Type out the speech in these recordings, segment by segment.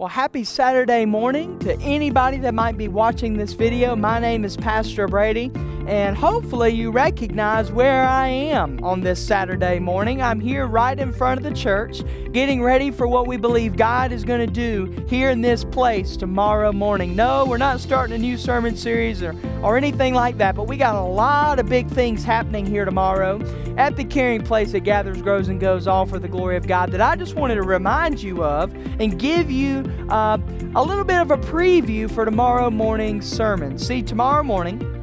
Well, happy Saturday morning to anybody that might be watching this video. My name is Pastor Brady, and hopefully you recognize where I am on this Saturday morning. I'm here right in front of the church, getting ready for what we believe God is going to do here in this place tomorrow morning. No, we're not starting a new sermon series or, or anything like that, but we got a lot of big things happening here tomorrow at the caring place that gathers, grows, and goes all for the glory of God that I just wanted to remind you of and give you uh, a little bit of a preview for tomorrow morning's sermon. See, tomorrow morning,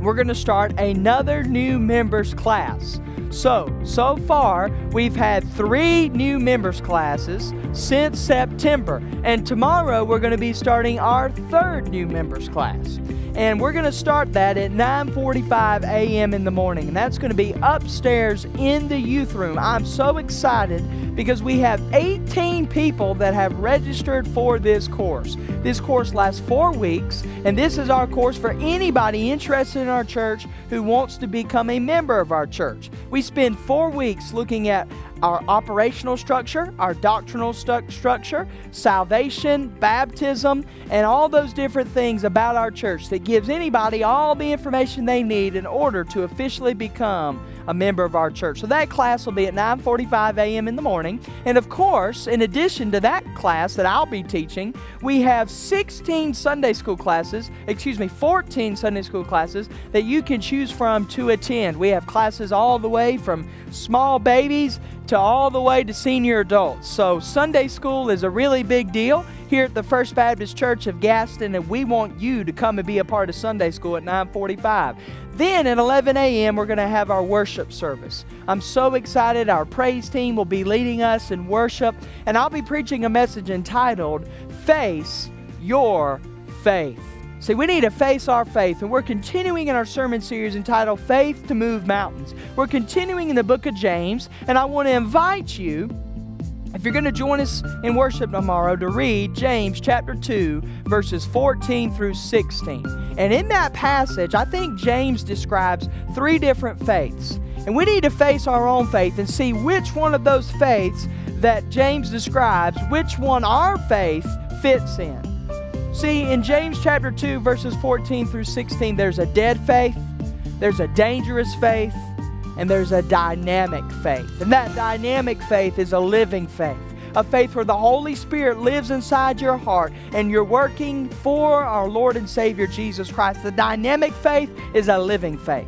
we're going to start another new members class. So, so far, we've had three new members classes since September, and tomorrow we're going to be starting our third new members class. And we're going to start that at 9:45 a.m. in the morning, and that's going to be upstairs in the youth room. I'm so excited because we have 18 people that have registered for this course. This course lasts 4 weeks, and this is our course for anybody interested in our church who wants to become a member of our church. We spend 4 weeks looking at our operational structure, our doctrinal stu- structure, salvation, baptism, and all those different things about our church that gives anybody all the information they need in order to officially become a member of our church. So that class will be at 9:45 a.m. in the morning. And of course, in addition to that class that I'll be teaching, we have 16 Sunday school classes, excuse me, 14 Sunday school classes that you can choose from to attend. We have classes all the way from small babies to all the way to senior adults. So Sunday school is a really big deal here at the First Baptist Church of Gaston, and we want you to come and be a part of Sunday school at 945. Then at 11 a.m., we're going to have our worship service. I'm so excited. Our praise team will be leading us in worship, and I'll be preaching a message entitled Face Your Faith. See, we need to face our faith, and we're continuing in our sermon series entitled Faith to Move Mountains. We're continuing in the book of James, and I want to invite you if you're going to join us in worship tomorrow to read James chapter 2, verses 14 through 16. And in that passage, I think James describes three different faiths. And we need to face our own faith and see which one of those faiths that James describes, which one our faith fits in. See, in James chapter 2, verses 14 through 16, there's a dead faith, there's a dangerous faith, and there's a dynamic faith. And that dynamic faith is a living faith. A faith where the Holy Spirit lives inside your heart and you're working for our Lord and Savior Jesus Christ. The dynamic faith is a living faith.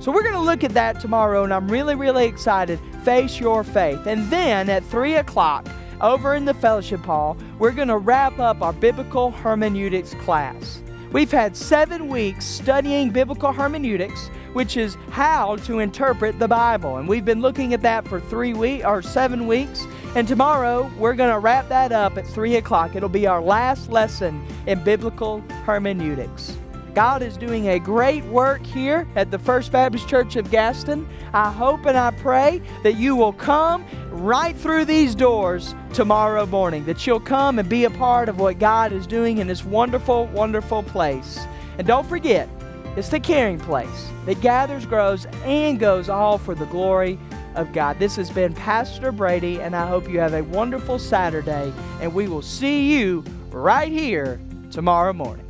So we're going to look at that tomorrow, and I'm really, really excited. Face your faith. And then at 3 o'clock, over in the fellowship hall, we're going to wrap up our biblical hermeneutics class. We've had seven weeks studying biblical hermeneutics which is how to interpret the Bible. And we've been looking at that for three weeks or seven weeks. And tomorrow we're going to wrap that up at three o'clock. It'll be our last lesson in biblical hermeneutics. God is doing a great work here at the First Baptist Church of Gaston. I hope and I pray that you will come right through these doors tomorrow morning, that you'll come and be a part of what God is doing in this wonderful, wonderful place. And don't forget, it's the caring place that gathers, grows, and goes all for the glory of God. This has been Pastor Brady, and I hope you have a wonderful Saturday, and we will see you right here tomorrow morning.